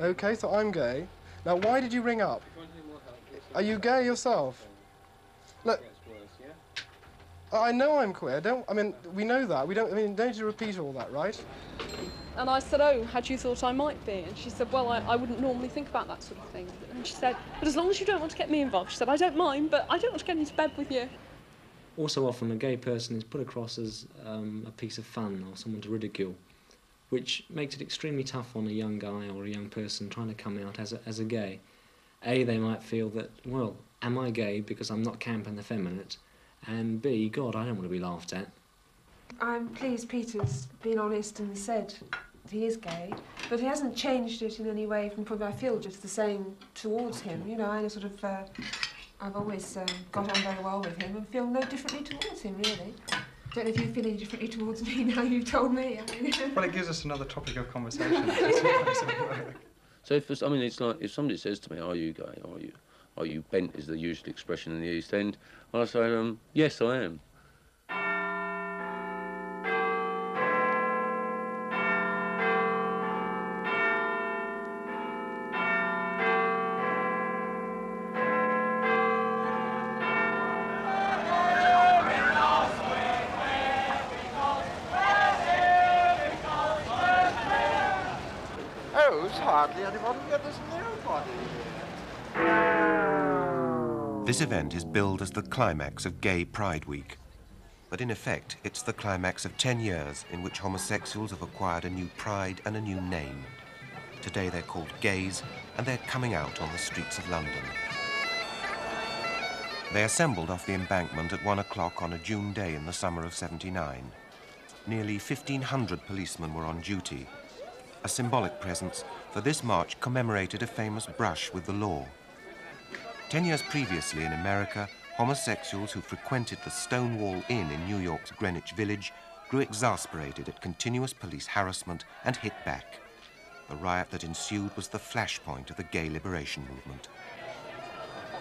Okay, so I'm gay. Now, why did you ring up? Are you gay yourself? Look, I know I'm queer. Don't. I mean, we know that. We don't. I mean, don't need to repeat all that, right? And I said, oh, had you thought I might be? And she said, well, I, I wouldn't normally think about that sort of thing. And she said, but as long as you don't want to get me involved, she said, I don't mind, but I don't want to get into bed with you. Also, often a gay person is put across as um, a piece of fun or someone to ridicule, which makes it extremely tough on a young guy or a young person trying to come out as a, as a gay. A, they might feel that, well, am I gay because I'm not camp and effeminate? And B, God, I don't want to be laughed at. I'm pleased Peter's been honest and said he is gay, but he hasn't changed it in any way from probably I feel just the same towards him. You know, I sort of, uh, I've always uh, got on very well with him and feel no differently towards him, really. Don't know if you feel any differently towards me now you've told me. well, it gives us another topic of conversation. so if it's, I mean, it's like if somebody says to me, "Are you gay? Are you, are you bent?" is the usual expression in the East End. I say, um, "Yes, I am." This event is billed as the climax of Gay Pride Week. But in effect, it's the climax of 10 years in which homosexuals have acquired a new pride and a new name. Today they're called gays, and they're coming out on the streets of London. They assembled off the embankment at one o'clock on a June day in the summer of 79. Nearly 1,500 policemen were on duty. A symbolic presence, for this march commemorated a famous brush with the law. Ten years previously in America, homosexuals who frequented the Stonewall Inn in New York's Greenwich Village grew exasperated at continuous police harassment and hit back. The riot that ensued was the flashpoint of the gay liberation movement.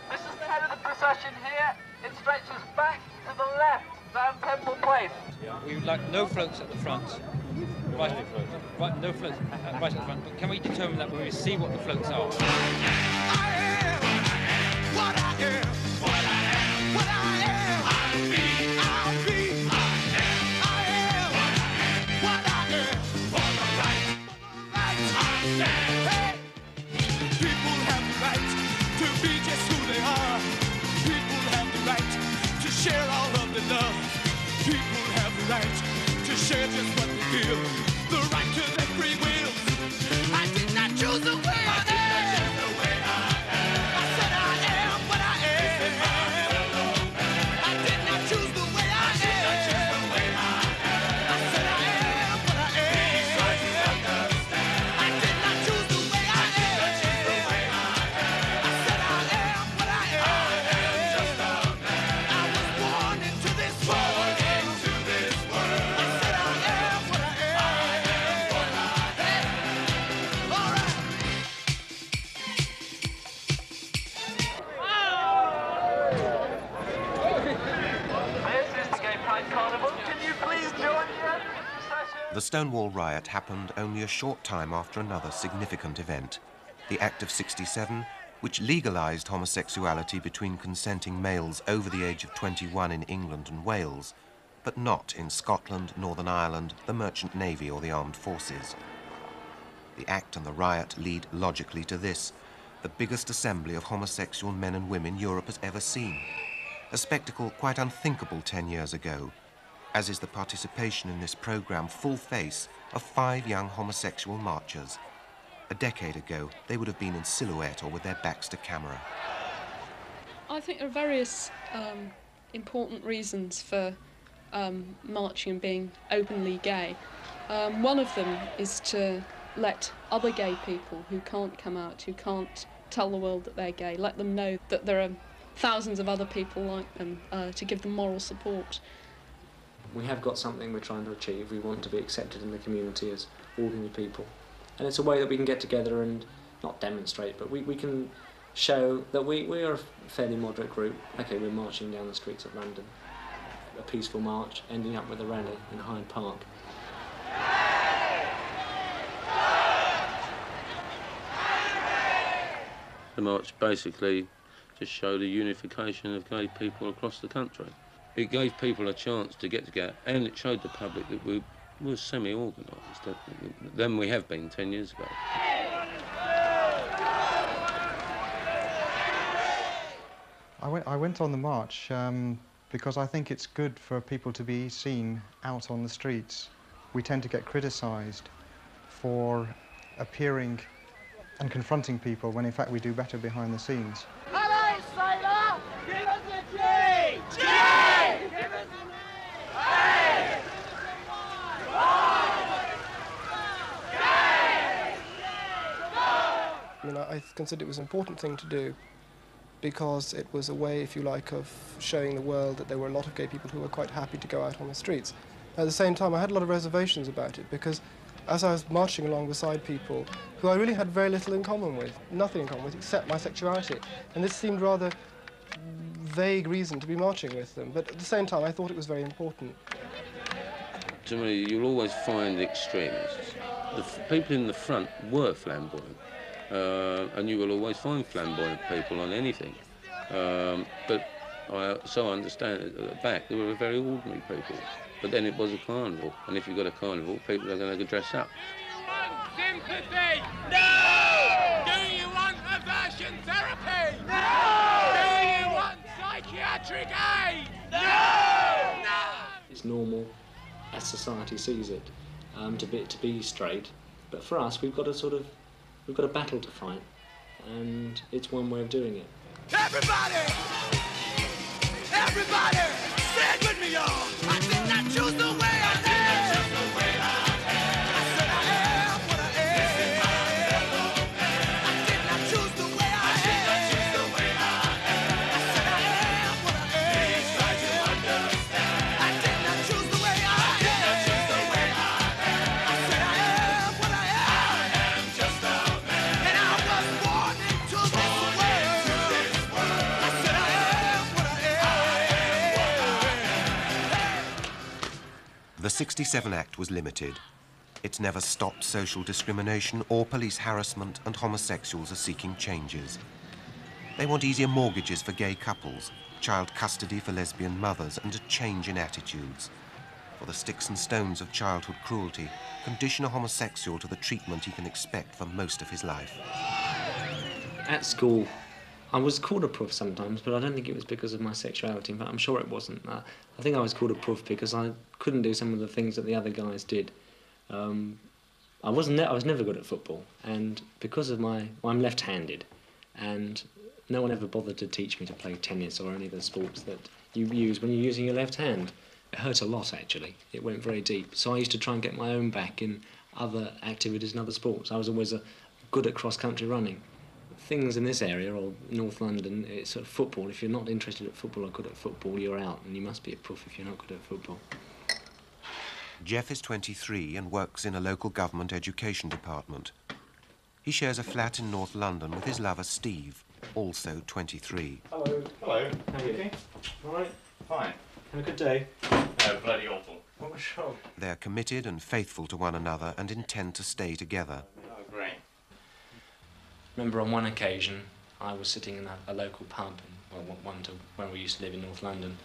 This is the head of the procession here. It stretches back to the left, down Temple Place. Yeah, we would like no floats at the front. Right, right, no floats uh, right at the front. But can we determine that when we see what the floats are? Share just what they feel. The right to their free will. I did not choose the Stonewall riot happened only a short time after another significant event, the Act of 67, which legalised homosexuality between consenting males over the age of 21 in England and Wales, but not in Scotland, Northern Ireland, the Merchant Navy or the Armed Forces. The Act and the riot lead logically to this, the biggest assembly of homosexual men and women Europe has ever seen. A spectacle quite unthinkable 10 years ago, as is the participation in this program full face of five young homosexual marchers. A decade ago, they would have been in silhouette or with their backs to camera. I think there are various um, important reasons for um, marching and being openly gay. Um, one of them is to let other gay people who can't come out, who can't tell the world that they're gay, let them know that there are thousands of other people like them, uh, to give them moral support we have got something we're trying to achieve. We want to be accepted in the community as ordinary people. And it's a way that we can get together and not demonstrate, but we, we can show that we, we are a fairly moderate group. Okay, we're marching down the streets of London, a peaceful march, ending up with a rally in Hyde Park. the march basically just showed the unification of gay people across the country. It gave people a chance to get together and it showed the public that we were semi-organised than we have been 10 years ago. I went, I went on the march um, because I think it's good for people to be seen out on the streets. We tend to get criticised for appearing and confronting people when in fact we do better behind the scenes. Hello, sailor! Give us a G! G! Give us a Hey! I mean, I, I considered it was an important thing to do because it was a way, if you like, of showing the world that there were a lot of gay people who were quite happy to go out on the streets. At the same time, I had a lot of reservations about it because as I was marching along beside people who I really had very little in common with, nothing in common with except my sexuality, and this seemed rather vague reason to be marching with them. But at the same time, I thought it was very important. To me, you'll always find extremists. The people in the front were flamboyant, uh, and you will always find flamboyant people on anything. Um, but I so I understand that at the back there were very ordinary people. But then it was a carnival, and if you've got a carnival, people are going to dress up. Do you want Sympathy! No! Do you want aversion therapy? No! Do you want psychiatric aid? No! No! It's normal, as society sees it, um, to be to be straight. But for us, we've got a sort of we've got a battle to fight, and it's one way of doing it. Everybody! Everybody! It with me, y'all! I did not choose 67 Act was limited. It's never stopped social discrimination or police harassment, and homosexuals are seeking changes. They want easier mortgages for gay couples, child custody for lesbian mothers, and a change in attitudes. For the sticks and stones of childhood cruelty, condition a homosexual to the treatment he can expect for most of his life. At school, I was called a proof sometimes, but I don't think it was because of my sexuality. In fact, I'm sure it wasn't. Uh, I think I was called a proof because I couldn't do some of the things that the other guys did. Um, I wasn't. I was never good at football, and because of my, well, I'm left-handed, and no one ever bothered to teach me to play tennis or any of the sports that you use when you're using your left hand. It hurt a lot actually. It went very deep. So I used to try and get my own back in other activities and other sports. I was always a, good at cross-country running things in this area or North London, it's sort of football. If you're not interested at football or good at football, you're out, and you must be a proof if you're not good at football. Jeff is 23 and works in a local government education department. He shares a flat in North London with his lover Steve, also 23. Hello. Hello. How are you? Okay. All right. Fine. Have a good day. No, bloody awful. What was wrong? They're committed and faithful to one another and intend to stay together. Remember on one occasion, I was sitting in a, a local pub, in, well, one- to where we used to live in North London,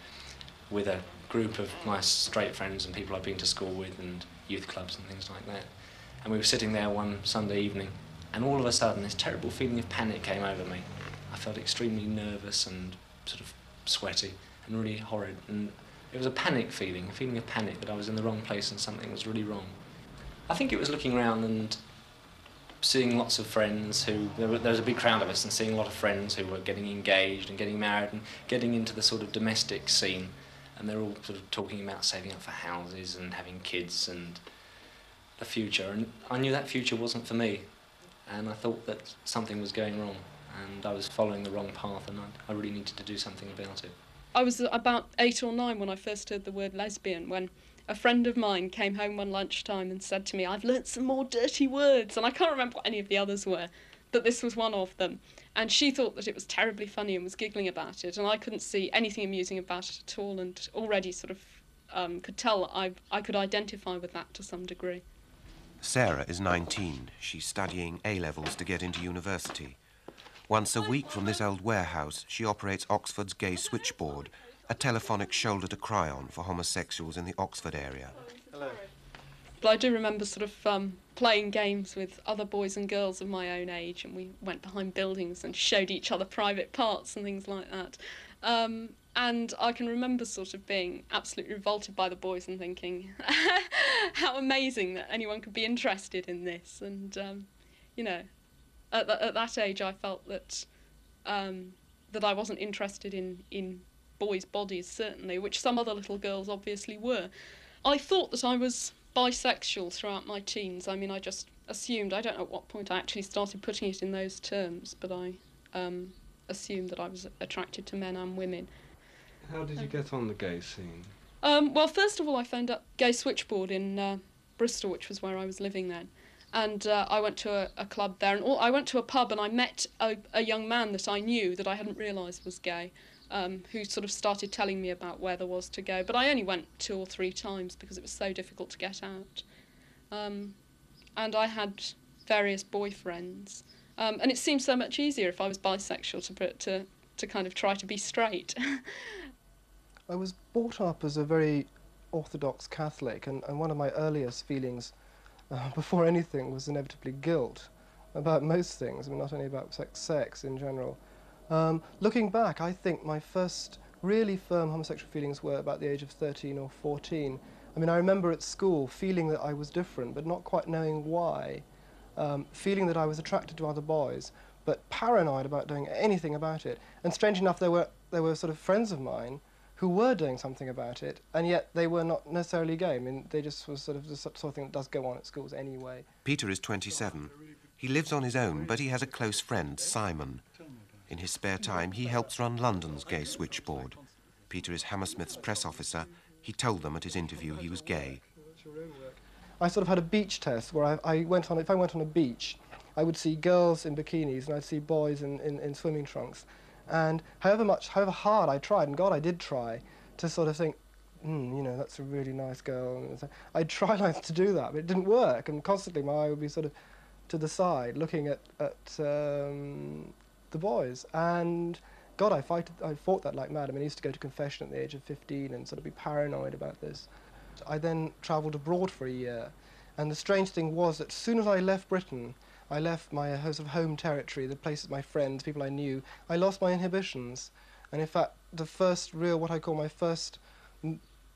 with a group of my straight friends and people I've been to school with and youth clubs and things like that. And we were sitting there one Sunday evening, and all of a sudden, this terrible feeling of panic came over me. I felt extremely nervous and sort of sweaty and really horrid. And it was a panic feeling, a feeling of panic that I was in the wrong place and something was really wrong. I think it was looking around and seeing lots of friends who there, were, there was a big crowd of us and seeing a lot of friends who were getting engaged and getting married and getting into the sort of domestic scene. And they're all sort of talking about saving up for houses and having kids and a future. And I knew that future wasn't for me. And I thought that something was going wrong. And I was following the wrong path and I, I really needed to do something about it. I was about eight or nine when I first heard the word lesbian when a friend of mine came home one lunchtime and said to me, I've learnt some more dirty words. And I can't remember what any of the others were, but this was one of them. And she thought that it was terribly funny and was giggling about it. And I couldn't see anything amusing about it at all and already sort of um, could tell I, I could identify with that to some degree. Sarah is 19. She's studying A levels to get into university. Once a week from this old warehouse, she operates Oxford's Gay Switchboard, a telephonic shoulder to cry on for homosexuals in the Oxford area. But I do remember sort of um, playing games with other boys and girls of my own age, and we went behind buildings and showed each other private parts and things like that. Um, and I can remember sort of being absolutely revolted by the boys and thinking, how amazing that anyone could be interested in this. And, um, you know, at, th- at that age, I felt that um, that I wasn't interested in, in boys' bodies, certainly, which some other little girls obviously were. I thought that I was bisexual throughout my teens. I mean, I just assumed, I don't know at what point I actually started putting it in those terms, but I um, assumed that I was attracted to men and women. How did you get on the gay scene? Um, well, first of all, I phoned up Gay Switchboard in uh, Bristol, which was where I was living then. And uh, I went to a, a club there, and all, I went to a pub and I met a, a young man that I knew that I hadn't realised was gay, um, who sort of started telling me about where there was to go. But I only went two or three times because it was so difficult to get out. Um, and I had various boyfriends. Um, and it seemed so much easier if I was bisexual to, put- to, to kind of try to be straight. I was brought up as a very orthodox Catholic, and, and one of my earliest feelings uh, before anything was inevitably guilt about most things, I mean, not only about sex, sex in general. Um, looking back, I think my first really firm homosexual feelings were about the age of 13 or 14. I mean, I remember at school feeling that I was different, but not quite knowing why. Um, feeling that I was attracted to other boys, but paranoid about doing anything about it. And strange enough, there were, there were sort of friends of mine who were doing something about it, and yet they were not necessarily gay. I mean, they just were sort of the sort of thing that does go on at schools anyway. Peter is 27. He lives on his own, but he has a close friend, Simon. In his spare time, he helps run London's gay switchboard. Peter is Hammersmith's press officer. He told them at his interview he was gay. I sort of had a beach test where I, I went on, if I went on a beach, I would see girls in bikinis and I'd see boys in, in, in swimming trunks. And however much, however hard I tried, and God, I did try, to sort of think, hmm, you know, that's a really nice girl. I'd try like to do that, but it didn't work. And constantly my eye would be sort of to the side, looking at, at um, the boys. And God, I, fight, I fought that like mad. I mean, I used to go to confession at the age of 15 and sort of be paranoid about this. I then travelled abroad for a year. And the strange thing was that as soon as I left Britain, I left my sort of home territory, the places, my friends, people I knew, I lost my inhibitions. And in fact, the first real, what I call my first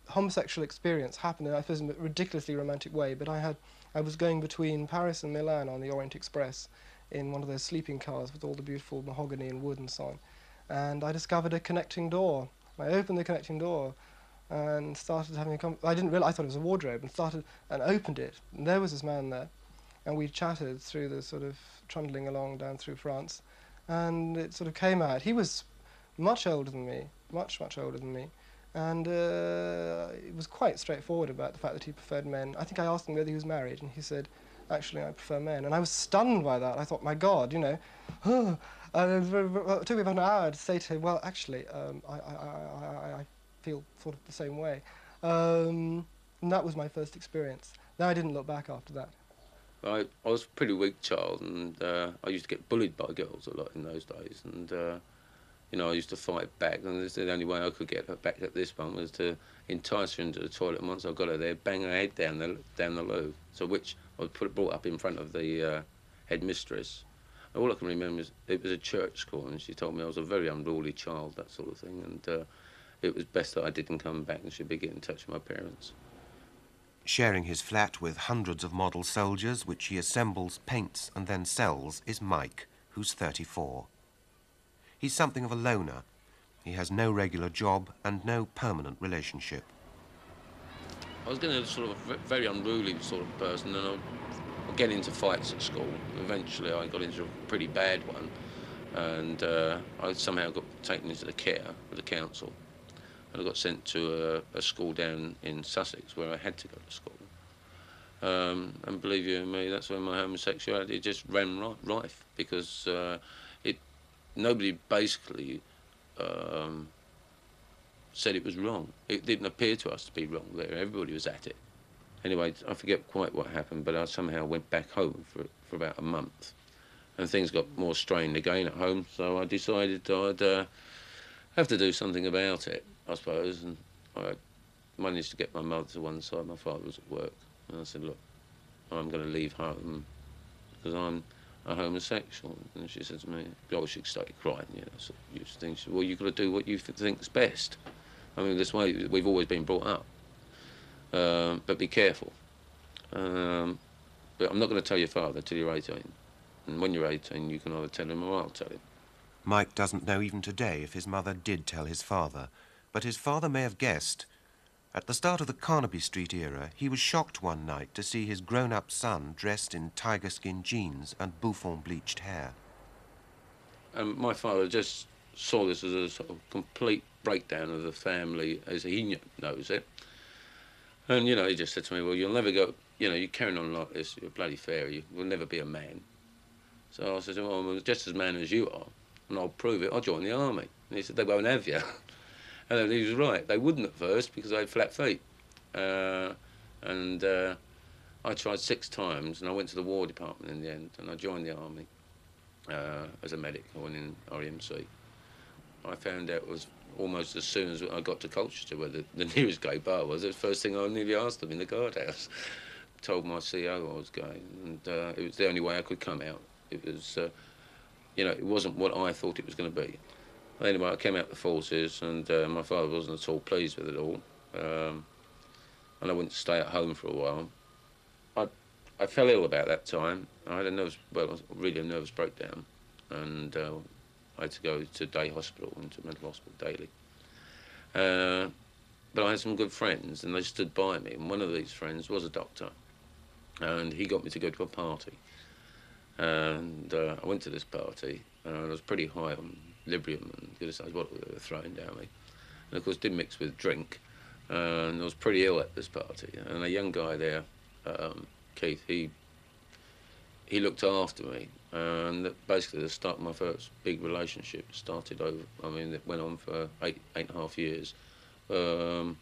homosexual experience happened in, in a ridiculously romantic way, but I had, I was going between Paris and Milan on the Orient Express in one of those sleeping cars with all the beautiful mahogany and wood and so on. And I discovered a connecting door. I opened the connecting door and started having a com- I didn't realize, I thought it was a wardrobe, and started and opened it. And there was this man there. And we chatted through the sort of trundling along down through France. And it sort of came out. He was much older than me, much, much older than me. And uh, it was quite straightforward about the fact that he preferred men. I think I asked him whether he was married, and he said, actually, I prefer men. And I was stunned by that. I thought, my God, you know. it, took me about an hour to say to him, well, actually, um, I, I, I, I, I feel sort of the same way. Um, and that was my first experience. Then I didn't look back after that. I, I was a pretty weak child, and uh, I used to get bullied by girls a lot in those days. And uh, you know, I used to fight back, and this, the only way I could get her back at this one was to entice her into the toilet. And once I got her there, bang her head down the down the loo. So which I was put brought up in front of the uh, headmistress. All I can remember is it was a church school, and she told me I was a very unruly child, that sort of thing, and uh, it was best that I didn't come back and she'd be getting in touch with my parents. Sharing his flat with hundreds of model soldiers, which he assembles, paints, and then sells, is Mike, who's 34. He's something of a loner. He has no regular job and no permanent relationship. I was getting a sort of ve- very unruly sort of person, and I'd, I'd get into fights at school. Eventually, I got into a pretty bad one, and uh, I somehow got taken into the care of the council, and I got sent to a, a school down in Sussex where I had to go to school. Um, and believe you me, that's when my homosexuality just ran ri- rife because uh, it nobody basically um, said it was wrong. It didn't appear to us to be wrong there. Everybody was at it. Anyway, I forget quite what happened, but I somehow went back home for, for about a month. and things got more strained again at home. So I decided I'd uh, have to do something about it, I suppose. And I managed to get my mother to one side. My father was at work, and I said, "Look, I'm going to leave home because I'm a homosexual." And she said to me, "Oh," she started crying. You know, used to think, "Well, you've got to do what you th- think's best." I mean, this way we've always been brought up. Um, but be careful. Um, but I'm not going to tell your father till you're 18. And when you're 18, you can either tell him or I'll tell him. Mike doesn't know even today if his mother did tell his father, but his father may have guessed. At the start of the Carnaby Street era, he was shocked one night to see his grown up son dressed in tiger skin jeans and bouffant bleached hair. And my father just saw this as a sort of complete breakdown of the family as he knows it. And, you know, he just said to me, well, you'll never go, you know, you're carrying on like this, you're bloody fairy, you will never be a man. So I said, well, I'm just as man as you are, and I'll prove it, I'll join the army. And he said, they won't have you. and he was right, they wouldn't at first because I had flat feet. Uh, and uh, I tried six times, and I went to the War Department in the end, and I joined the army uh, as a medic. I went in REMC. I found out was almost as soon as I got to Colchester, where the, the nearest gay bar was. It was the first thing I nearly asked them in the guardhouse. Told my CEO I was gay, and uh, it was the only way I could come out. It was, uh, you know, it wasn't what I thought it was going to be. Anyway, I came out the forces, and uh, my father wasn't at all pleased with it all. Um, and I to stay at home for a while. I, I fell ill about that time. I had a nervous, well, really a nervous breakdown, and uh, I had to go to day hospital, into mental hospital daily. Uh, but I had some good friends, and they stood by me. And one of these friends was a doctor, and he got me to go to a party. And uh, I went to this party, and I was pretty high on Librium and goodness knows what they were throwing down me. And of course, did mix with drink, and I was pretty ill at this party. And a young guy there, um, Keith, he he looked after me, and basically the start of my first big relationship started over. I mean, it went on for eight eight and a half years. Um,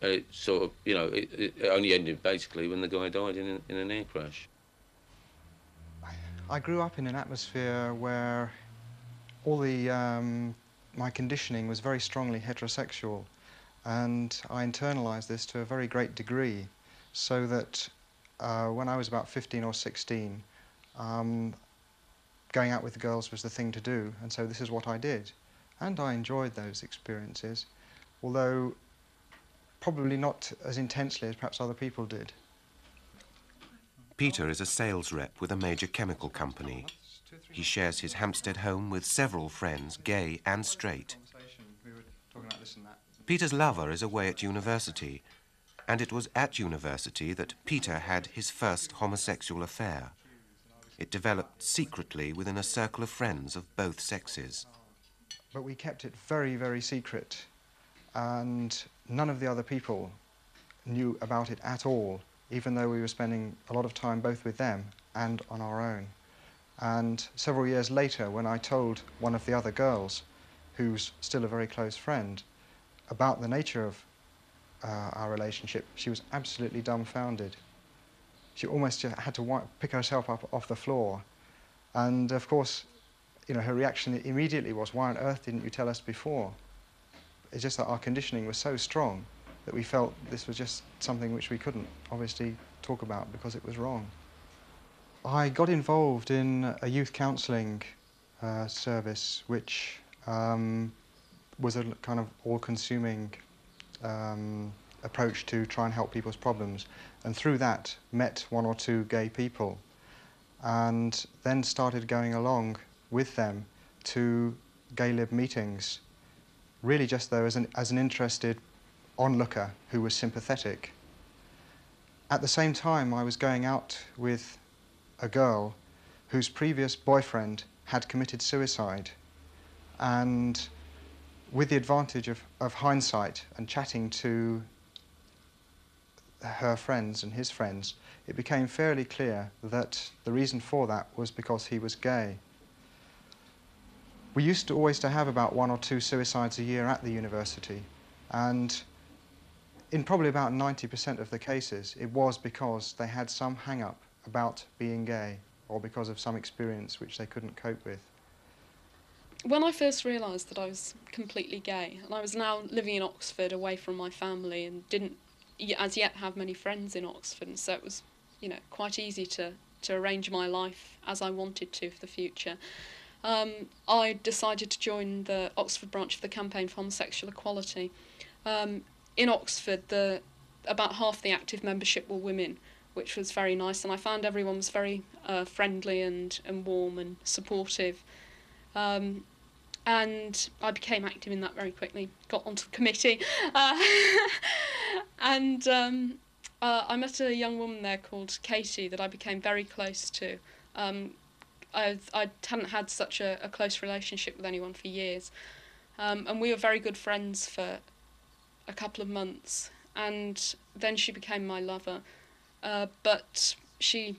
and it sort of, you know, it, it only ended basically when the guy died in, an- in an air crash. I grew up in an atmosphere where all the um, my conditioning was very strongly heterosexual, and I internalized this to a very great degree, so that uh, when I was about 15 or 16, um, going out with the girls was the thing to do, and so this is what I did, and I enjoyed those experiences, although probably not as intensely as perhaps other people did. Peter is a sales rep with a major chemical company. He shares his Hampstead home with several friends, gay and straight. Peter's lover is away at university, and it was at university that Peter had his first homosexual affair. It developed secretly within a circle of friends of both sexes. But we kept it very, very secret, and none of the other people knew about it at all, even though we were spending a lot of time both with them and on our own. And several years later, when I told one of the other girls, who's still a very close friend, about the nature of uh, our relationship, she was absolutely dumbfounded. She almost had to pick herself up off the floor. And of course, you know, her reaction immediately was, why on earth didn't you tell us before? It's just that our conditioning was so strong that we felt this was just something which we couldn't obviously talk about because it was wrong. I got involved in a youth counselling uh, service which um, was a kind of all-consuming um, approach to try and help people's problems. And through that, met one or two gay people and then started going along with them to gay lib meetings, really just though as an, as an interested onlooker who was sympathetic. At the same time, I was going out with a girl whose previous boyfriend had committed suicide. And with the advantage of, of hindsight and chatting to her friends and his friends, it became fairly clear that the reason for that was because he was gay. We used to always to have about one or two suicides a year at the university, and in probably about 90% of the cases, it was because they had some hang-up about being gay or because of some experience which they couldn't cope with? When I first realised that I was completely gay, and I was now living in Oxford away from my family and didn't as yet have many friends in Oxford, and so it was, you know, quite easy to, to arrange my life as I wanted to for the future. Um, I decided to join the Oxford branch of the Campaign for Homosexual Equality. Um, in Oxford, the about half the active membership were women, which was very nice, and I found everyone was very uh, friendly and, and warm and supportive. Um, and I became active in that very quickly. Got onto the committee, uh, and um, uh, I met a young woman there called Katie that I became very close to. Um, I I hadn't had such a, a close relationship with anyone for years, um, and we were very good friends for a couple of months, and then she became my lover. Uh, but she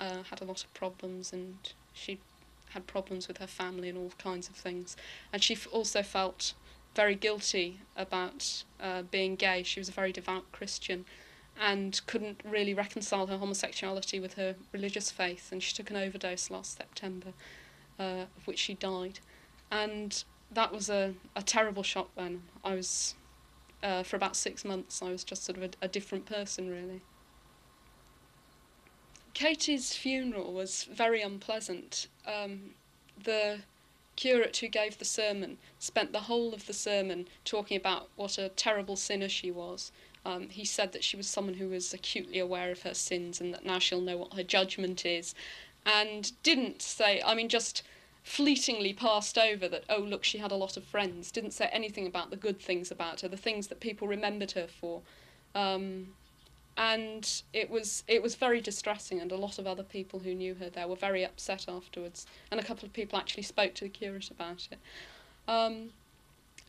uh, had a lot of problems, and she had problems with her family and all kinds of things. And she also felt very guilty about uh, being gay. She was a very devout Christian and couldn't really reconcile her homosexuality with her religious faith. And she took an overdose last September, uh, of which she died. And that was a, a terrible shock then. I was, uh, for about six months, I was just sort of a, a different person, really. Katie's funeral was very unpleasant. Um, the curate who gave the sermon spent the whole of the sermon talking about what a terrible sinner she was. Um, he said that she was someone who was acutely aware of her sins and that now she'll know what her judgment is. And didn't say, I mean, just fleetingly passed over that, oh, look, she had a lot of friends. Didn't say anything about the good things about her, the things that people remembered her for. Um, and it was it was very distressing and a lot of other people who knew her there were very upset afterwards and a couple of people actually spoke to the curate about it. Um,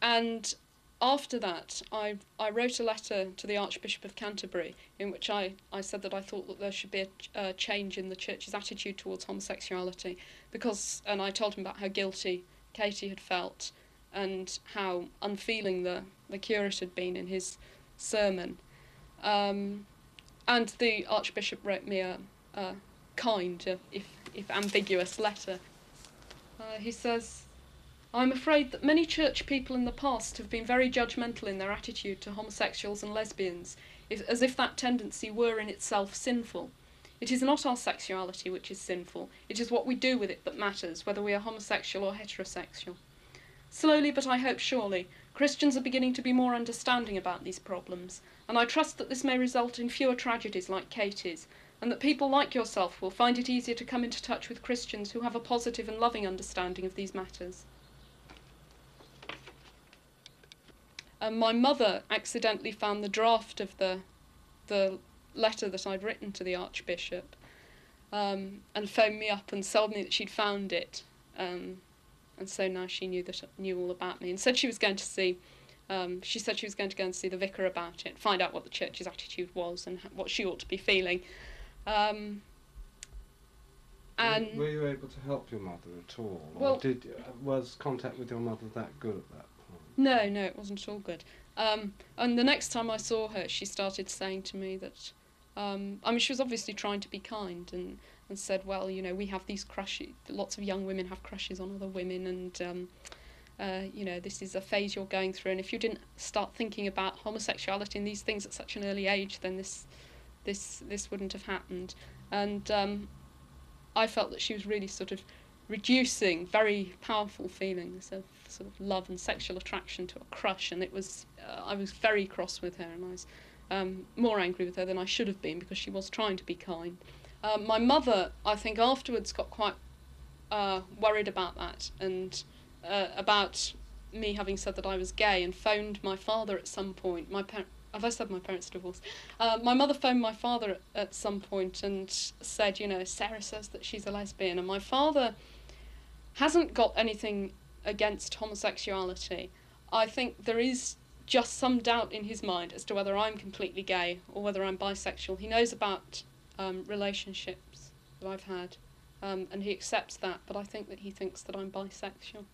and after that I, I wrote a letter to the Archbishop of Canterbury in which I, I said that I thought that there should be a, ch- a change in the church's attitude towards homosexuality because and I told him about how guilty Katie had felt and how unfeeling the, the curate had been in his sermon. Um, and the Archbishop wrote me a, a kind, uh, if, if ambiguous, letter. Uh, he says, I'm afraid that many church people in the past have been very judgmental in their attitude to homosexuals and lesbians, if, as if that tendency were in itself sinful. It is not our sexuality which is sinful, it is what we do with it that matters, whether we are homosexual or heterosexual. Slowly, but I hope surely, Christians are beginning to be more understanding about these problems, and I trust that this may result in fewer tragedies like Katie's, and that people like yourself will find it easier to come into touch with Christians who have a positive and loving understanding of these matters. And my mother accidentally found the draft of the, the letter that I'd written to the Archbishop um, and phoned me up and told me that she'd found it. Um, and so now she knew that knew all about me and said she was going to see um, she said she was going to go and see the vicar about it find out what the church's attitude was and what she ought to be feeling. Um, and were you able to help your mother at all, or did was contact with your mother that good at that point? no no it wasn't at all good. Um, and the next time I saw her she started saying to me that um, I mean she was obviously trying to be kind and and said well you know we have these crushes lots of young women have crushes on other women and um, uh, you know, this is a phase you're going through, and if you didn't start thinking about homosexuality and these things at such an early age, then this, this, this wouldn't have happened. And um, I felt that she was really sort of reducing very powerful feelings of sort of love and sexual attraction to a crush, and it was, uh, I was very cross with her, and I was um, more angry with her than I should have been because she was trying to be kind. Um, my mother, I think, afterwards got quite uh, worried about that and uh, about me having said that I was gay and phoned my father at some point. My par- have I said my parents divorced? Uh, my mother phoned my father at, at some point and said, you know, Sarah says that she's a lesbian, and my father hasn't got anything against homosexuality. I think there is just some doubt in his mind as to whether I'm completely gay or whether I'm bisexual. He knows about um, relationships that I've had, um, and he accepts that, but I think that he thinks that I'm bisexual,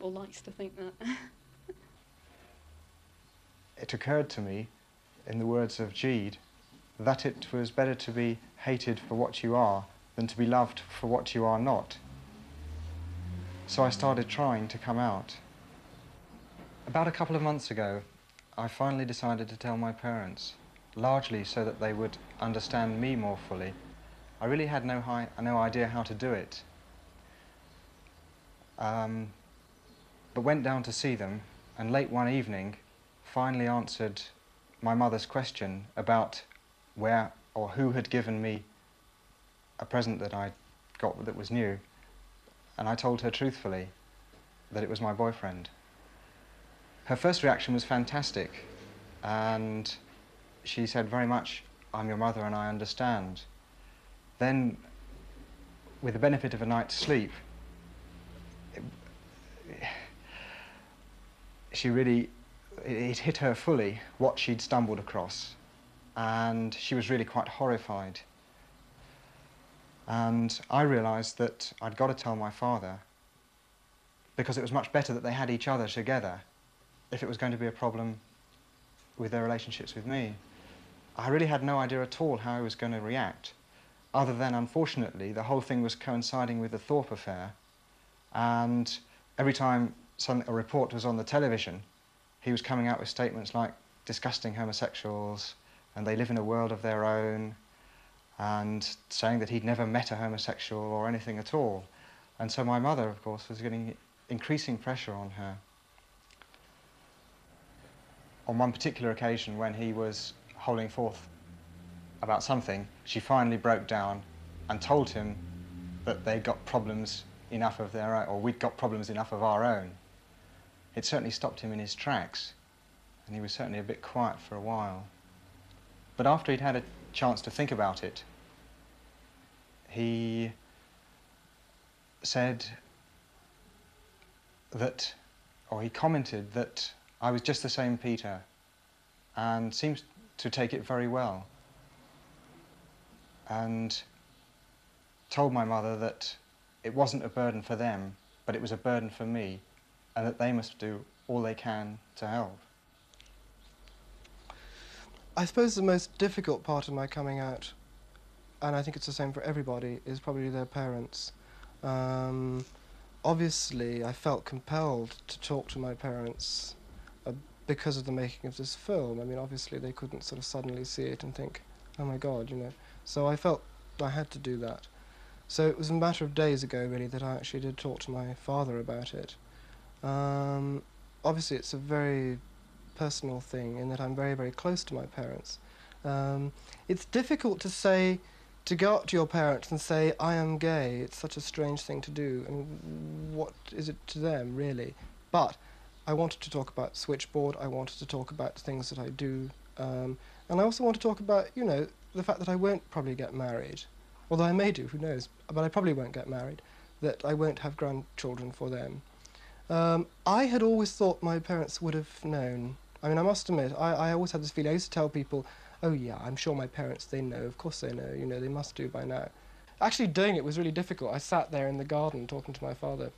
or likes to think that. It occurred to me, in the words of Gide, that it was better to be hated for what you are than to be loved for what you are not. So I started trying to come out. About a couple of months ago, I finally decided to tell my parents, largely so that they would understand me more fully. I really had no, hi- no idea how to do it. Um, but went down to see them, and late one evening, finally answered my mother's question about where or who had given me a present that I got that was new. And I told her truthfully that it was my boyfriend. Her first reaction was fantastic, and she said very much, I'm your mother and I understand. Then, with the benefit of a night's sleep, it, she really, it, it hit her fully what she'd stumbled across, and she was really quite horrified. And I realised that I'd got to tell my father because it was much better that they had each other together if it was going to be a problem with their relationships with me. I really had no idea at all how I was going to react, other than, unfortunately, the whole thing was coinciding with the Thorpe affair, and every time some, a report was on the television, he was coming out with statements like disgusting homosexuals, and they live in a world of their own, and saying that he'd never met a homosexual or anything at all. And so my mother, of course, was getting increasing pressure on her. On one particular occasion, when he was holding forth about something, she finally broke down and told him that they'd got problems enough of their own, or we'd got problems enough of our own. It certainly stopped him in his tracks, and he was certainly a bit quiet for a while. But after he'd had a chance to think about it, he said that, or he commented that I was just the same Peter, and seems to take it very well. And told my mother that it wasn't a burden for them, but it was a burden for me, and that they must do all they can to help. I suppose the most difficult part of my coming out, and I think it's the same for everybody, is probably their parents. Um, obviously, I felt compelled to talk to my parents because of the making of this film. I mean, obviously, they couldn't sort of suddenly see it and think, oh my God, you know. So I felt I had to do that. So it was a matter of days ago, really, that I actually did talk to my father about it. Um, obviously, it's a very personal thing in that I'm very, very close to my parents. Um, it's difficult to say, to go up to your parents and say, I am gay. It's such a strange thing to do. And what is it to them, really? But I wanted to talk about Switchboard. I wanted to talk about things that I do. Um, and I also want to talk about, you know, the fact that I won't probably get married. Although I may do, who knows? But I probably won't get married. That I won't have grandchildren for them. Um, I had always thought my parents would have known. I mean, I must admit, I, I always had this feeling. I used to tell people, oh yeah, I'm sure my parents, they know. Of course they know. You know, they must do by now. Actually doing it was really difficult. I sat there in the garden talking to my father,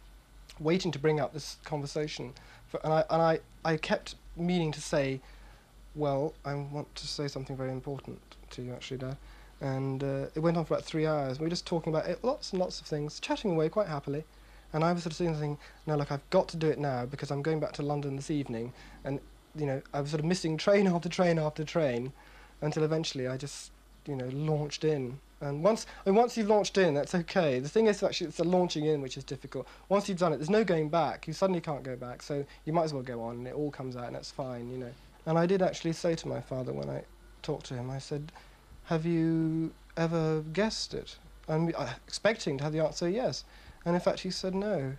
waiting to bring up this conversation. For, and I, and I, I kept meaning to say, well, I want to say something very important to you, actually, Dad. And uh, it went on for about three hours. We were just talking about it, lots and lots of things, chatting away quite happily. And I was sort of saying, thinking, no, look, I've got to do it now because I'm going back to London this evening. And, you know, I was sort of missing train after train after train until eventually I just, you know, launched in. And once, and once you've launched in, that's okay. The thing is, actually, it's the launching in which is difficult. Once you've done it, there's no going back. You suddenly can't go back. So you might as well go on, and it all comes out, and that's fine, you know. And I did actually say to my father when I talked to him, I said, have you ever guessed it? I'm expecting to have the answer yes. And in fact, he said no,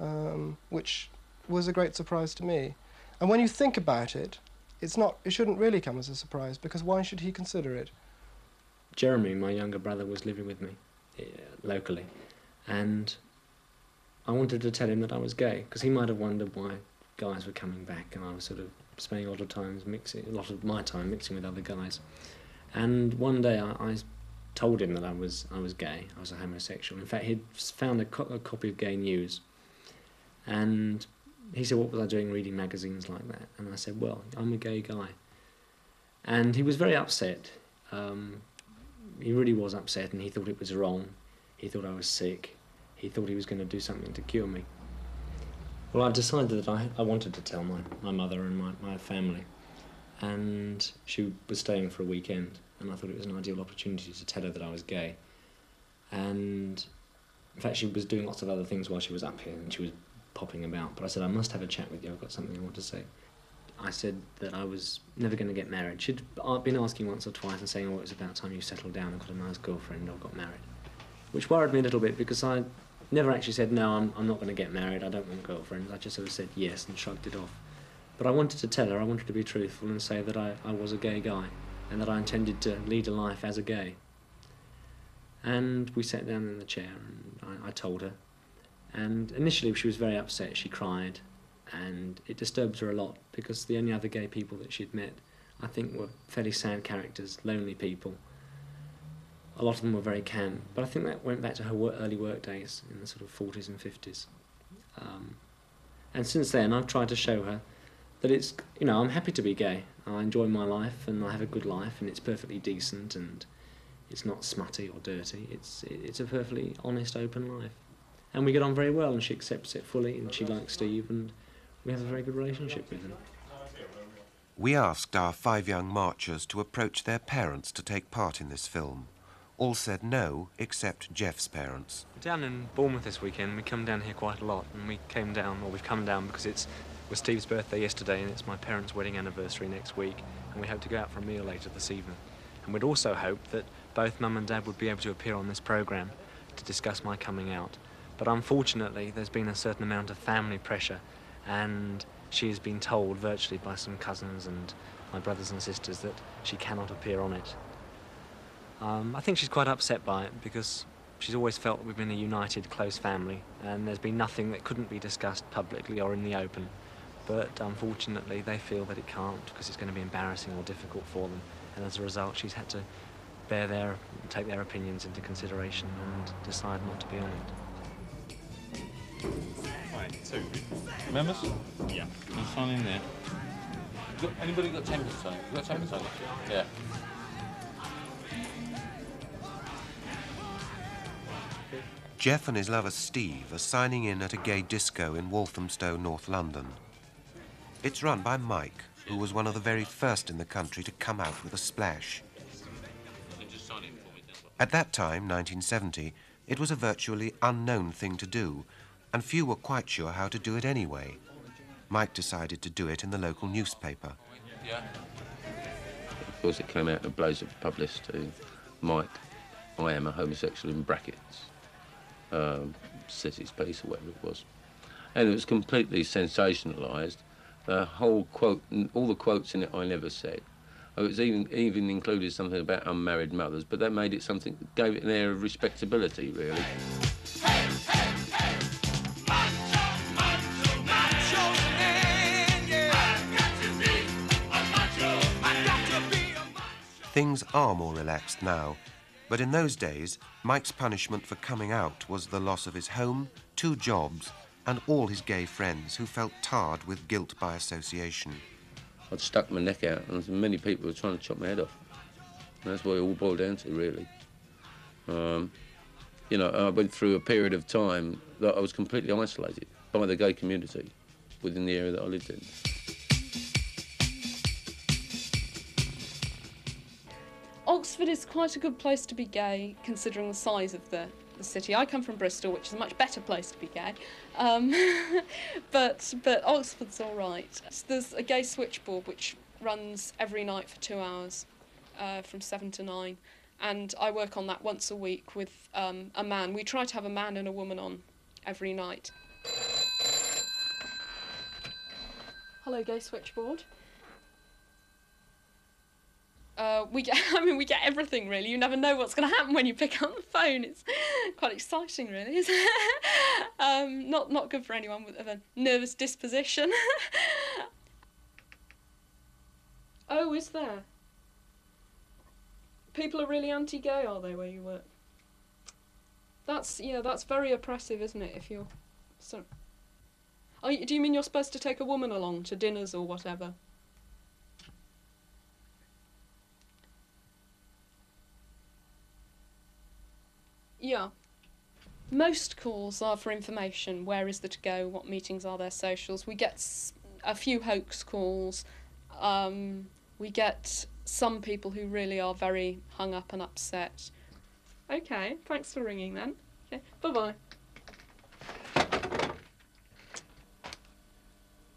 um, which was a great surprise to me. And when you think about it, it's not, it shouldn't really come as a surprise because why should he consider it? Jeremy, my younger brother, was living with me uh, locally, and I wanted to tell him that I was gay because he might have wondered why guys were coming back, and I was sort of spending a lot of times mixing, a lot of my time mixing with other guys. And one day I, I told him that I was I was gay, I was a homosexual. In fact, he'd found a, co- a copy of Gay News, and he said, "What was I doing reading magazines like that?" And I said, "Well, I'm a gay guy." And he was very upset. Um, he really was upset, and he thought it was wrong. He thought I was sick. He thought he was going to do something to cure me. Well, I decided that I, I wanted to tell my, my mother and my, my family. And she was staying for a weekend, and I thought it was an ideal opportunity to tell her that I was gay. And in fact, she was doing lots of other things while she was up here, and she was popping about. But I said, I must have a chat with you. I've got something I want to say. I said that I was never going to get married. She'd been asking once or twice and saying, oh, it was about time you settled down and got a nice girlfriend or got married. Which worried me a little bit because I never actually said, no, I'm, I'm not going to get married, I don't want girlfriends. I just sort of said yes and shrugged it off. But I wanted to tell her, I wanted to be truthful and say that I, I was a gay guy and that I intended to lead a life as a gay. And we sat down in the chair and I, I told her. And initially she was very upset, she cried, and it disturbed her a lot because the only other gay people that she'd met, I think, were fairly sad characters, lonely people. A lot of them were very camp, but I think that went back to her early work days in the sort of 40s and 50s. Um, and since then, I've tried to show her that it's, you know, I'm happy to be gay. I enjoy my life and I have a good life and it's perfectly decent and it's not smutty or dirty. It's, it's a perfectly honest, open life. And we get on very well and she accepts it fully and she likes Steve and we have a very good relationship with him. We asked our five young marchers to approach their parents to take part in this film. All said no, except Jeff's parents. Down in Bournemouth this weekend, we come down here quite a lot, and we came down, or we've come down because it's was Steve's birthday yesterday, and it's my parents' wedding anniversary next week, and we hope to go out for a meal later this evening. And we'd also hoped that both Mum and Dad would be able to appear on this programme to discuss my coming out. But unfortunately, there's been a certain amount of family pressure, and she has been told virtually by some cousins and my brothers and sisters that she cannot appear on it. Um, I think she's quite upset by it because she's always felt we've been a united, close family, and there's been nothing that couldn't be discussed publicly or in the open. But unfortunately, they feel that it can't because it's going to be embarrassing or difficult for them, and as a result, she's had to bear their, take their opinions into consideration and decide not to be on it. Right, two. Members? Yeah. Can you sign in there? Got, anybody got ten percent? You got ten percent? Yeah. Jeff and his lover Steve are signing in at a gay disco in Walthamstow, North London. It's run by Mike, who was one of the very first in the country to come out with a splash. At that time, 1970, it was a virtually unknown thing to do, and few were quite sure how to do it anyway. Mike decided to do it in the local newspaper. Yeah. Of course, it came out in a blaze of publicity. Mike, I am a homosexual in brackets. Um, says his piece or whatever it was. And it was completely sensationalised. The whole quote, all the quotes in it I never said. It was even even included something about unmarried mothers, but that made it something, gave it an air of respectability, really. Things are more relaxed now, but in those days, Mike's punishment for coming out was the loss of his home, two jobs, and all his gay friends who felt tarred with guilt by association. I'd stuck my neck out, and many people were trying to chop my head off. And that's what it all boiled down to, really. Um, you know, I went through a period of time that I was completely isolated by the gay community within the area that I lived in. Oxford is quite a good place to be gay, considering the size of the, the city. I come from Bristol, which is a much better place to be gay, um, but but Oxford's all right. So there's a gay switchboard which runs every night for two hours, uh, from seven to nine, and I work on that once a week with um, a man. We try to have a man and a woman on every night. Hello, gay switchboard. Uh, we get, I mean, we get everything really. You never know what's going to happen when you pick up the phone. It's quite exciting, really. Um, not not good for anyone with a nervous disposition. oh, is there? People are really anti-gay, are they, where you work? That's yeah, that's very oppressive, isn't it? If you're so. Do you mean you're supposed to take a woman along to dinners or whatever? Yeah. most calls are for information. Where is there to go? What meetings are there? Socials. We get a few hoax calls. Um, we get some people who really are very hung up and upset. Okay, thanks for ringing then. Okay, bye bye.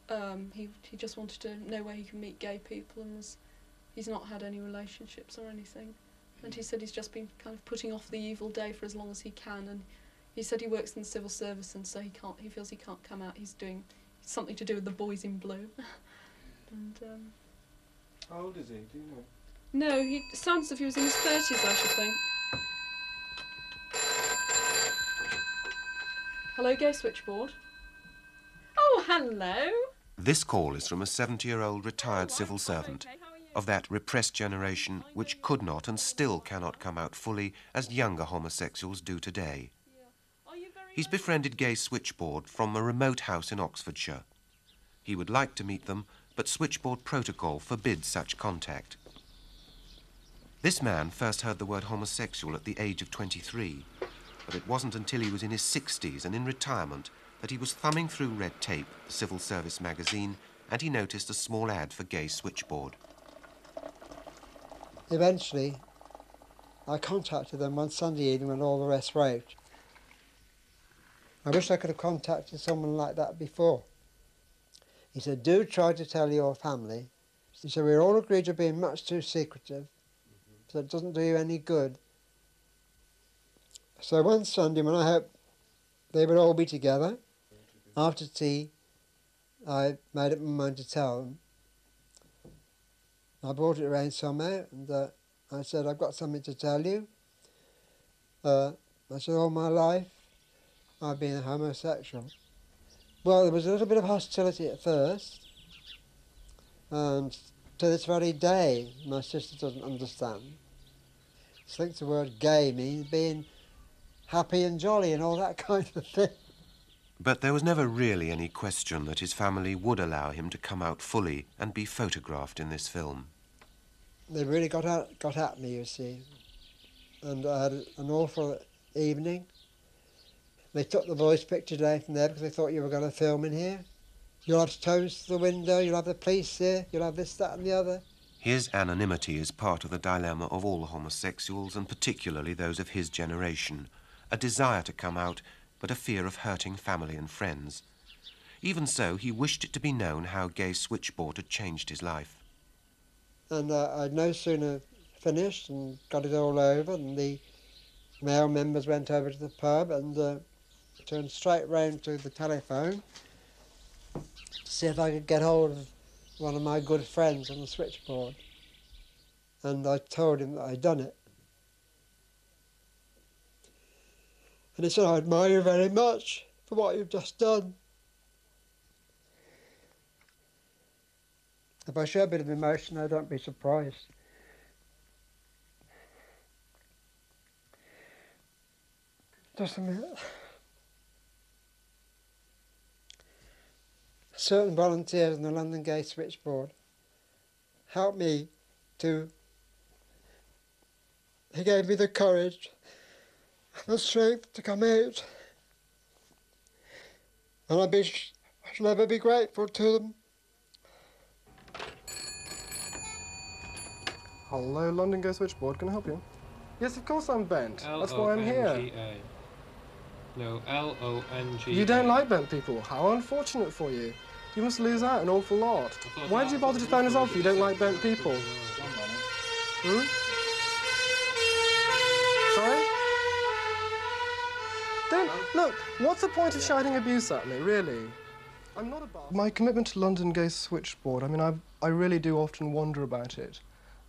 Um, he he just wanted to know where he can meet gay people and was he's not had any relationships or anything. And he said he's just been kind of putting off the evil day for as long as he can and he said he works in the civil service and so he can't he feels he can't come out. He's doing something to do with the boys in blue. and um, How old is he? Do you know? no, he sounds as if he was in his thirties, I should think. Hello, gay switchboard. Oh, hello. This call is from a 70 year old retired civil servant of that repressed generation which could not and still cannot come out fully as younger homosexuals do today. He's befriended Gay Switchboard from a remote house in Oxfordshire. He would like to meet them, but Switchboard protocol forbids such contact. This man first heard the word homosexual at the age of 23, but it wasn't until he was in his 60s and in retirement that he was thumbing through Red Tape, the civil service magazine, and he noticed a small ad for Gay Switchboard. Eventually, I contacted them one Sunday evening when all the rest were out. I wish I could have contacted someone like that before. He said, do try to tell your family. He said, we're all agreed you're being much too secretive, so it doesn't do you any good. So one Sunday when I hoped they would all be together, after tea, I made up my mind to tell them. I brought it around somehow, and uh, I said, I've got something to tell you. Uh, I said, all my life, I've been a homosexual. Well, there was a little bit of hostility at first, and to this very day, my sister doesn't understand. She thinks the word gay means being happy and jolly and all that kind of thing. But there was never really any question that his family would allow him to come out fully and be photographed in this film. They really got at, got at me, you see. And I had an awful evening. They took the voice picture down from there because they thought you were going to film in here. You'll have stones to the window, you'll have the police here, you'll have this, that and the other. His anonymity is part of the dilemma of all homosexuals, and particularly those of his generation. A desire to come out, but a fear of hurting family and friends. Even so, he wished it to be known how Gay Switchboard had changed his life. And uh, I'd no sooner finished and got it all over than the male members went over to the pub and uh, turned straight round to the telephone to see if I could get hold of one of my good friends on the switchboard. And I told him that I'd done it. And he said, I admire you very much for what you've just done. If I show a bit of emotion, I don't be surprised. Just a minute. Certain volunteers in the London Gay Switchboard helped me to. He gave me the courage and the strength to come out. And I'll be, I shall ever be grateful to them. Hello, London Go Switchboard. Can I help you? Yes, of course I'm bent. That's why I'm here. No, L O N G. You don't like bent people. How unfortunate for you. You must lose out an awful lot. Why did you bother to phone us off if you don't like bent people? Hmm? Don't look. What's the point of shouting abuse at me, really? I'm not a My commitment to London Gay Switchboard. I mean, I I really do often wonder about it,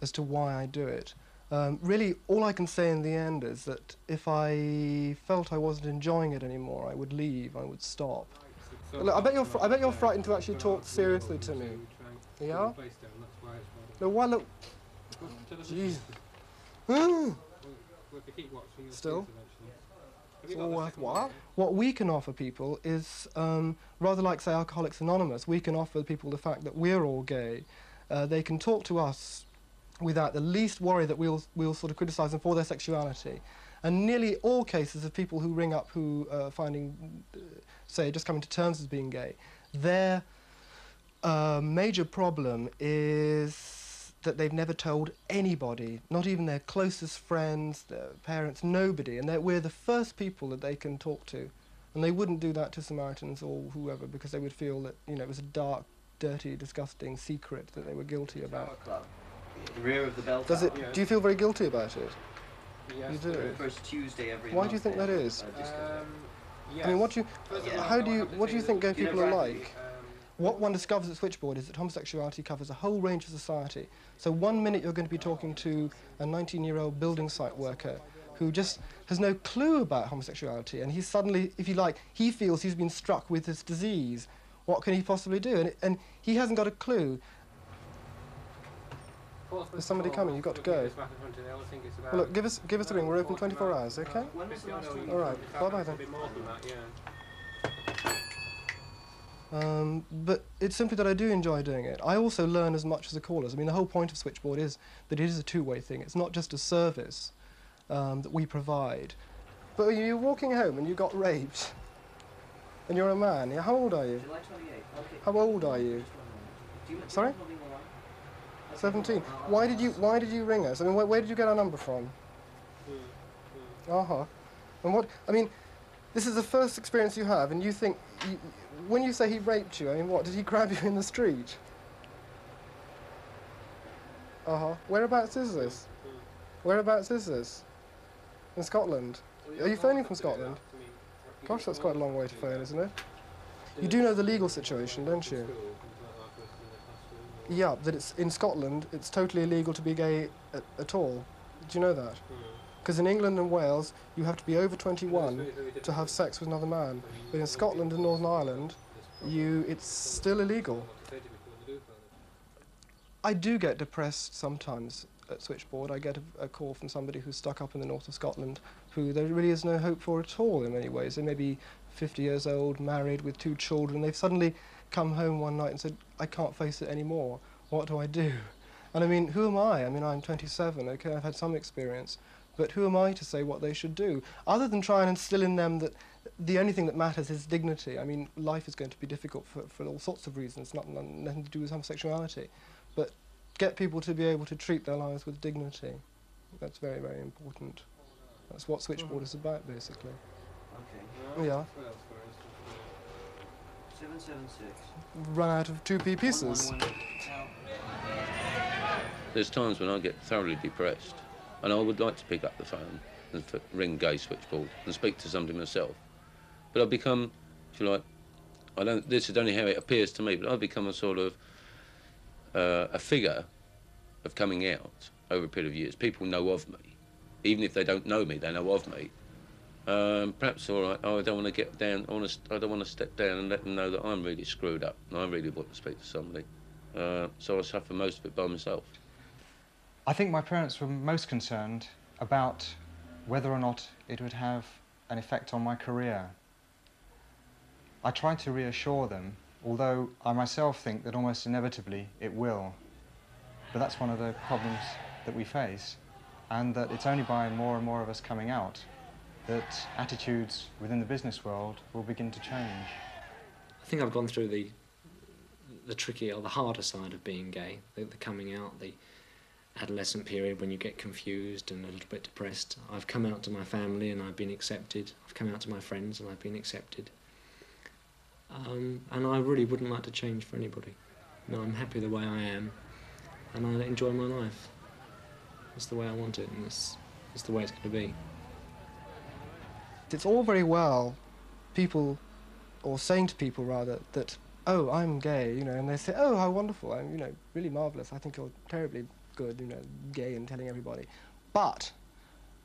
as to why I do it. Um, really, all I can say in the end is that if I felt I wasn't enjoying it anymore, I would leave. I would stop. Look, I bet you're I bet you're frightened to actually talk seriously to me. Yeah. No, why look? Jeez. Hmm. Still. It's all worthwhile. What we can offer people is, um, rather like, say, Alcoholics Anonymous, we can offer people the fact that we're all gay. Uh, they can talk to us without the least worry that we'll, we'll sort of criticise them for their sexuality. And nearly all cases of people who ring up who are finding, uh, say, just coming to terms as being gay, their uh, major problem is that they've never told anybody, not even their closest friends, their parents, nobody. And that we're the first people that they can talk to. And they wouldn't do that to Samaritans or whoever because they would feel that, you know, it was a dark, dirty, disgusting secret that they were guilty about. Club, rear of the bell Does it? tower. Do you feel very guilty about it? Yes, you do. The First Tuesday every Why do you think that is? there. is? I um, I mean, what do you? First of all, How do you? What do you think gay that- you know, people are frankly, like? What one discovers at Switchboard is that homosexuality covers a whole range of society. So one minute you're going to be talking to a 19-year-old building site worker who just has no clue about homosexuality, and he's suddenly, if you like, he feels he's been struck with this disease. What can he possibly do? And, and he hasn't got a clue. There's somebody coming. You've got to go. Well, look, give us give us a ring. We're open 24 hours, okay? All right. Bye bye then. Um, but it's simply that I do enjoy doing it. I also learn as much as the callers. I mean, the whole point of Switchboard is that it is a two-way thing. It's not just a service um, that we provide. But you're walking home and you got raped, and you're a man. Yeah, How old are you? July 28th. Okay. How old are you? You Sorry? Something all right? 17. Why did you Why did you ring us? I mean, where, where did you get our number from? Uh huh. And what? I mean, this is the first experience you have, and you think, you, when you say he raped you, I mean, what? Did he grab you in the street? Uh huh. Whereabouts is this? Whereabouts is this? In Scotland. Are you phoning from Scotland? Gosh, that's quite a long way to phone, isn't it? You do know the legal situation, don't you? Yeah, that it's in Scotland, it's totally illegal to be gay at, at all. Do you know that? Because in England and Wales, you have to be over 21 to have sex with another man. But in Scotland and Northern Ireland, you it's still illegal. I do get depressed sometimes at Switchboard. I get a, a call from somebody who's stuck up in the north of Scotland who there really is no hope for at all in many ways. They may be 50 years old, married with two children. They've suddenly come home one night and said, I can't face it anymore. What do I do? And I mean, who am I? I mean, I'm 27, okay, I've had some experience. But who am I to say what they should do? Other than try and instill in them that the only thing that matters is dignity. I mean, life is going to be difficult for, for all sorts of reasons, not, not nothing to do with homosexuality. But get people to be able to treat their lives with dignity. That's very, very important. That's what Switchboard is about, basically. Okay. Yeah. 776. Run out of 2p pieces. There's times when I get thoroughly depressed, and I would like to pick up the phone and ring gay switchboard and speak to somebody myself. But I've become, if you like, I don't. This is only how it appears to me, but I've become a sort of uh, a figure of coming out over a period of years. People know of me, even if they don't know me, they know of me. Um, perhaps all right. Oh, I don't want to get down. I to. I don't want to step down and let them know that I'm really screwed up and I really want to speak to somebody. Uh, so I suffer most of it by myself. I think my parents were most concerned about whether or not it would have an effect on my career. I tried to reassure them, although I myself think that almost inevitably it will. But that's one of the problems that we face, and that it's only by more and more of us coming out that attitudes within the business world will begin to change. I think I've gone through the the tricky or the harder side of being gay, the, the coming out, the adolescent period when you get confused and a little bit depressed. I've come out to my family and I've been accepted. I've come out to my friends and I've been accepted. Um, and I really wouldn't like to change for anybody. No, I'm happy the way I am, and I enjoy my life. It's the way I want it, and it's, that's the way it's going to be. It's all very well people, or saying to people rather, that, oh, I'm gay, you know, and they say, oh, how wonderful, I'm, you know, really marvellous, I think you're terribly good, you know, gay and telling everybody. But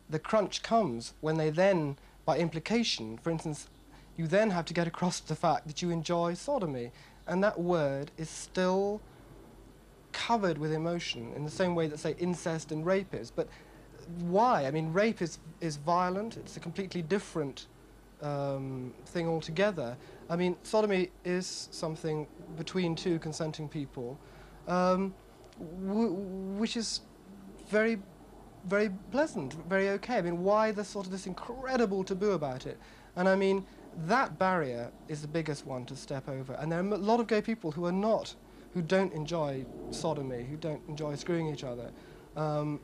the crunch comes when they then, by implication, for instance, you then have to get across the fact that you enjoy sodomy. And that word is still covered with emotion in the same way that, say, incest and rape is. But why? I mean, rape is, is violent, it's a completely different um, thing altogether. I mean, sodomy is something between two consenting people, um, which is very very pleasant, very okay. I mean, why the sort of this incredible taboo about it? And I mean, that barrier is the biggest one to step over. And there are a lot of gay people who are not, who don't enjoy sodomy, who don't enjoy screwing each other, um,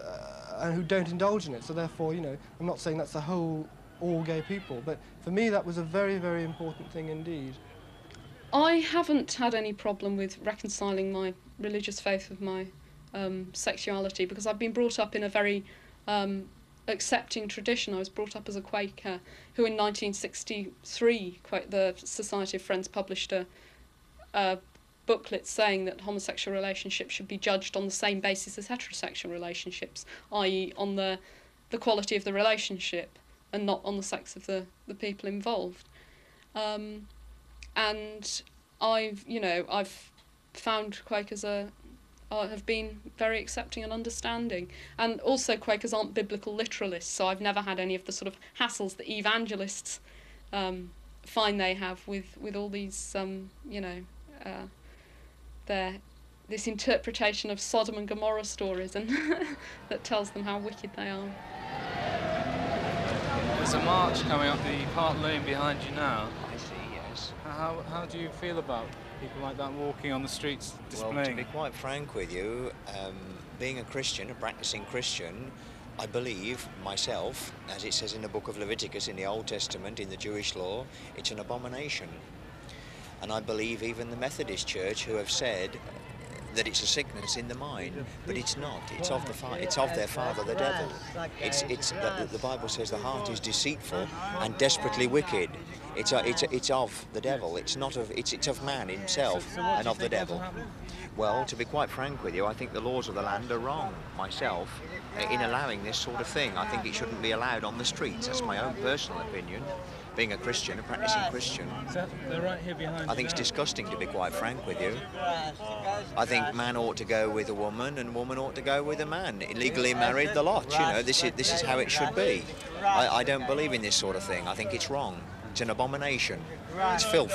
uh, and who don't indulge in it. So therefore, you know, I'm not saying that's the whole, all gay people, but for me that was a very, very important thing indeed. I haven't had any problem with reconciling my religious faith of my um, sexuality because I've been brought up in a very um, accepting tradition. I was brought up as a Quaker who in 1963, quite, the Society of Friends published a, a booklet saying that homosexual relationships should be judged on the same basis as heterosexual relationships, i.e. on the, the quality of the relationship and not on the sex of the, the people involved. Um, and I've, you know, I've found Quakers are, are, have been very accepting and understanding. And also Quakers aren't biblical literalists, so I've never had any of the sort of hassles that evangelists um, find they have with, with all these, um, you know, uh, their this interpretation of Sodom and Gomorrah stories and that tells them how wicked they are. There's a march coming up the Park Lane behind you now. I see, yes. How, how do you feel about people like that walking on the streets displaying? Well, to be quite frank with you, um, being a Christian, a practicing Christian, I believe myself, as it says in the book of Leviticus in the Old Testament, in the Jewish law, it's an abomination. And I believe even the Methodist Church, who have said that it's a sickness in the mind, but it's not. It's of the fa- it's of their father, the devil. It's it's the, the Bible says the heart is deceitful and desperately wicked. It's a, it's a, it's of the devil. It's not of it's it's of man himself So what do and you of the think ought devil. Well, to be quite frank with you, I think the laws of the land are wrong myself uh, in allowing this sort of thing. I think it shouldn't be allowed on the streets. That's my own personal opinion. Being a Christian, a practicing Christian, right here behind I think it's disgusting to be quite frank with you. I think man ought to go with a woman and woman ought to go with a man. Legally married, the lot. You know, this is this is how it should be. I, I don't believe in this sort of thing. I think it's wrong. It's an abomination. It's filth.